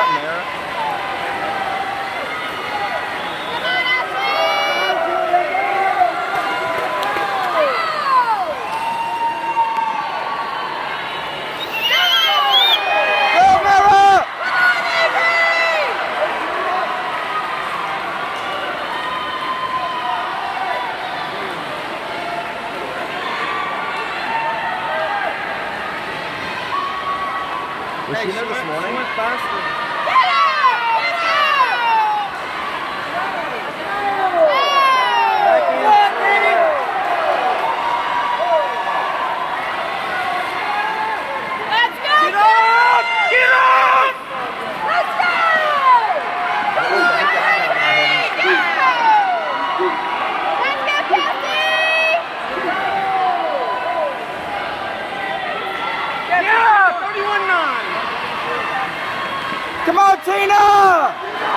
that, Merritt. Was hey, she there this morning? She went faster. 31-9!